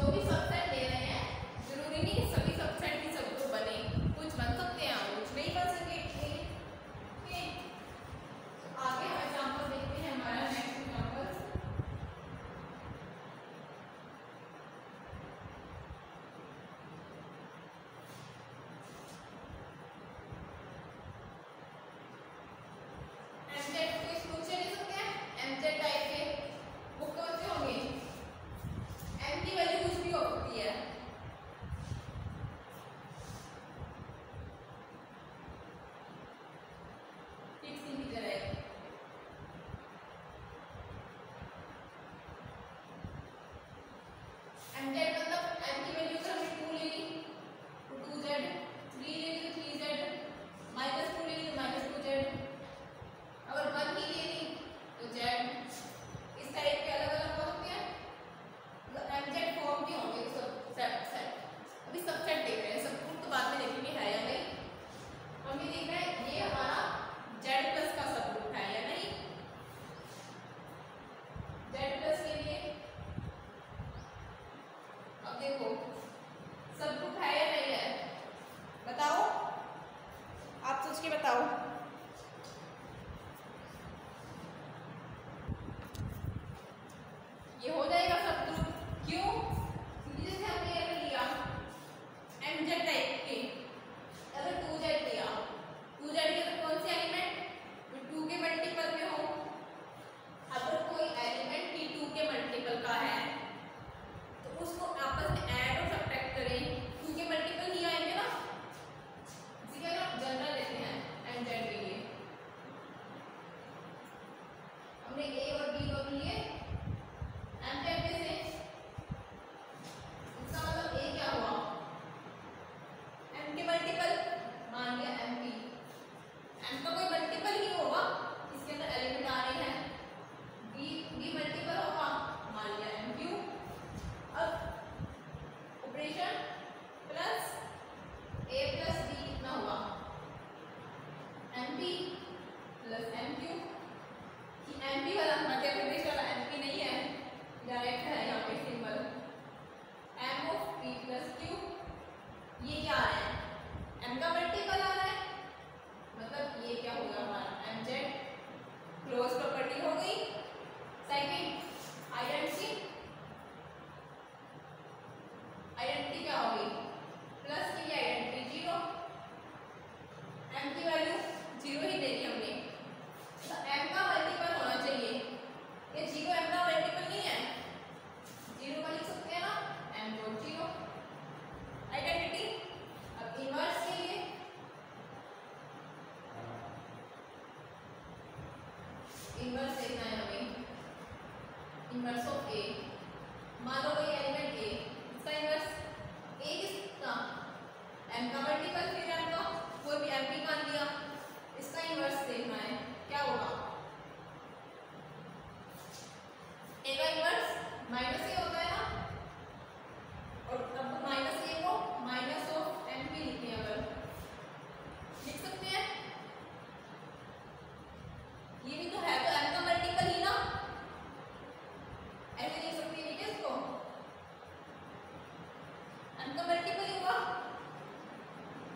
चौबीस अब देखो सब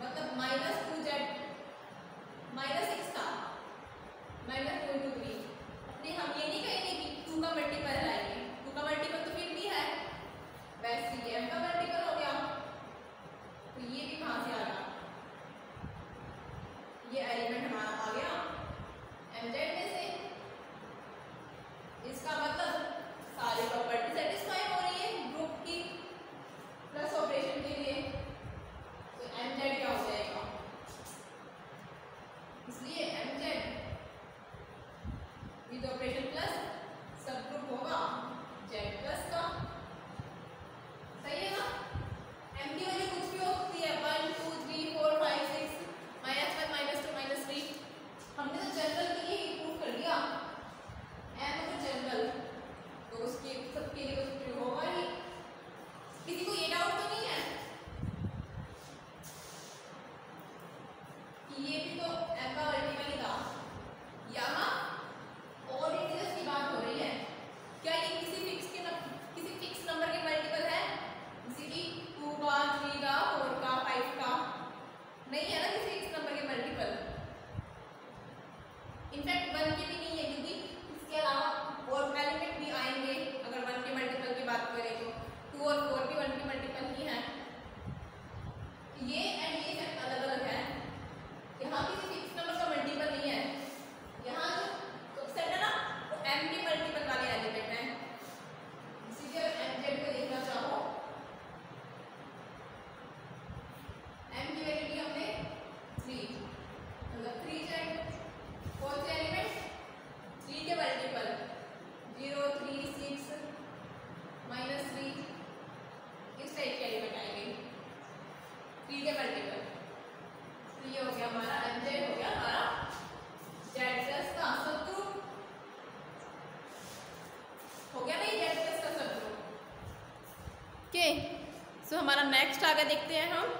मतलब माइनस टू जेड। माइनस हमारा नेक्स्ट आगे देखते हैं हम।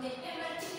हम देखते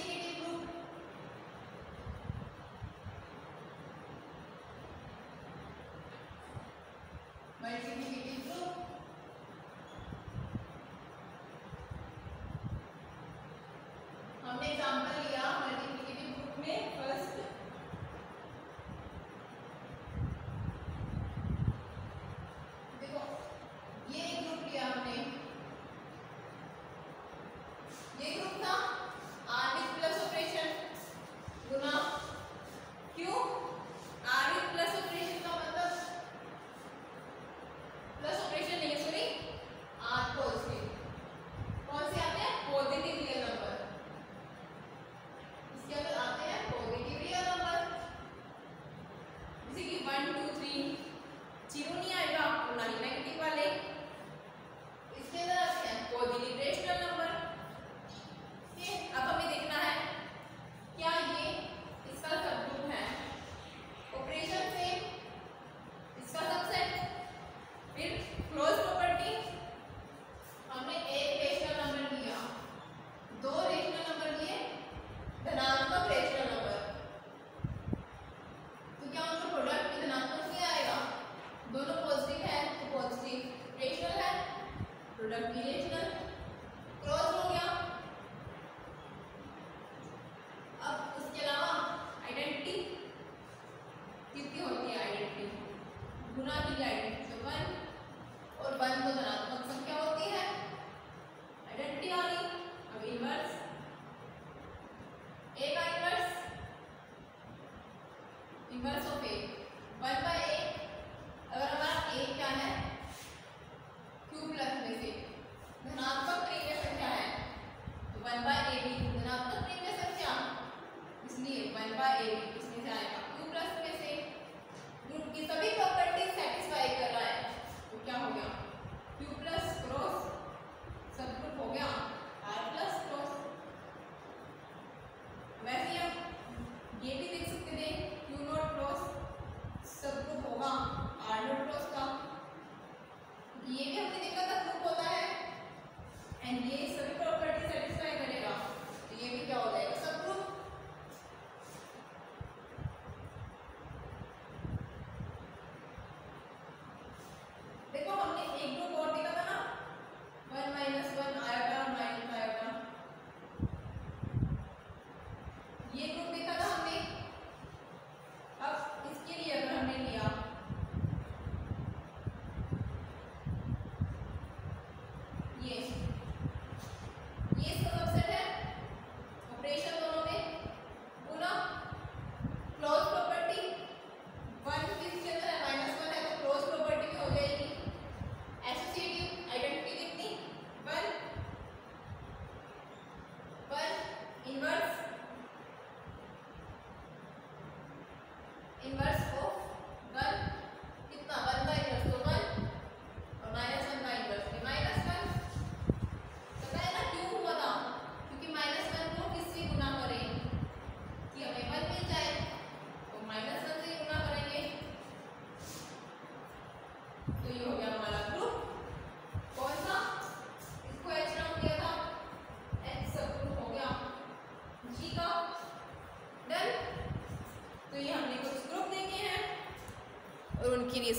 England.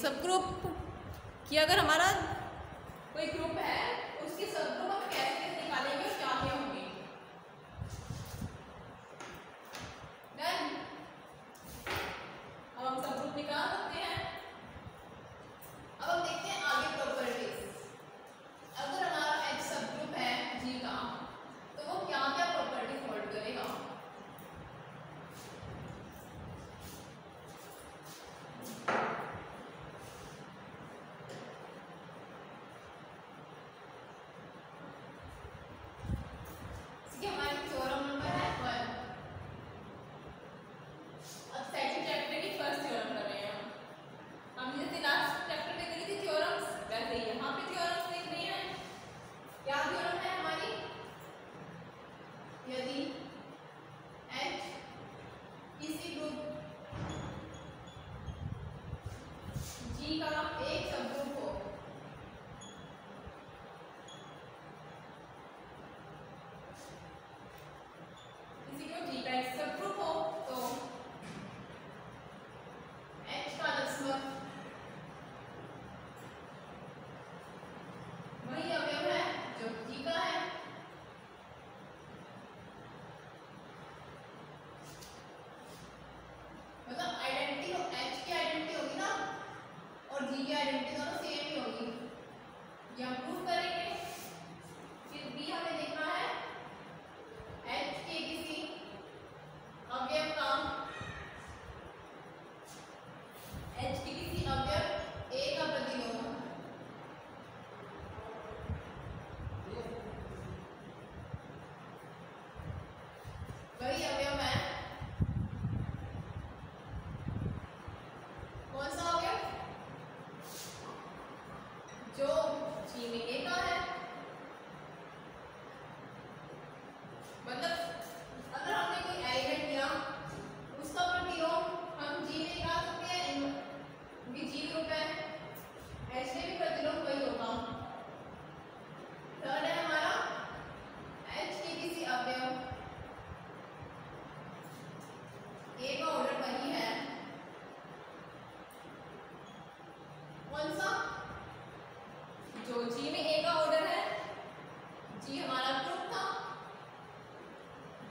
सब ग्रुप कि अगर हमारा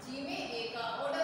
जी में एक और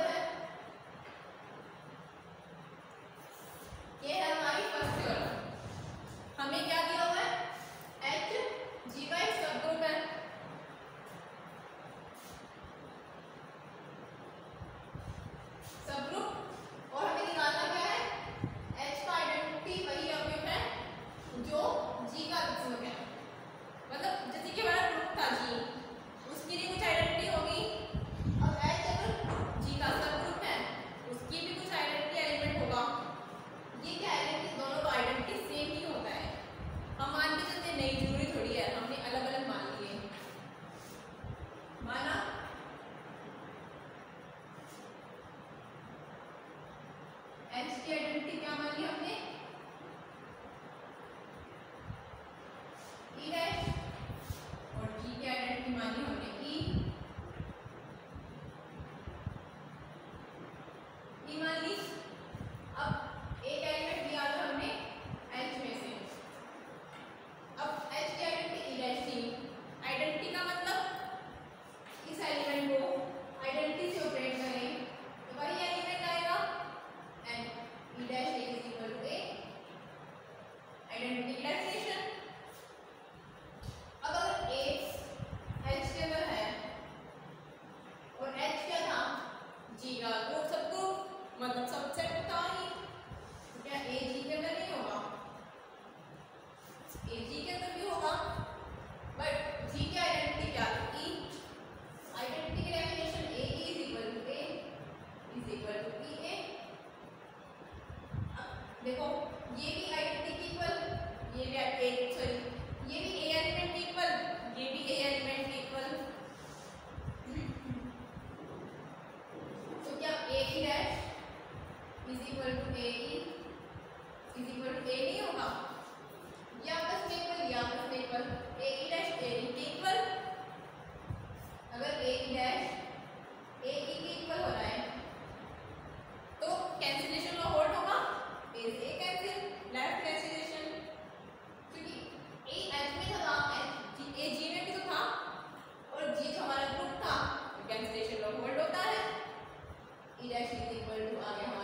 है डैश इज़ इक्वल टू आ गया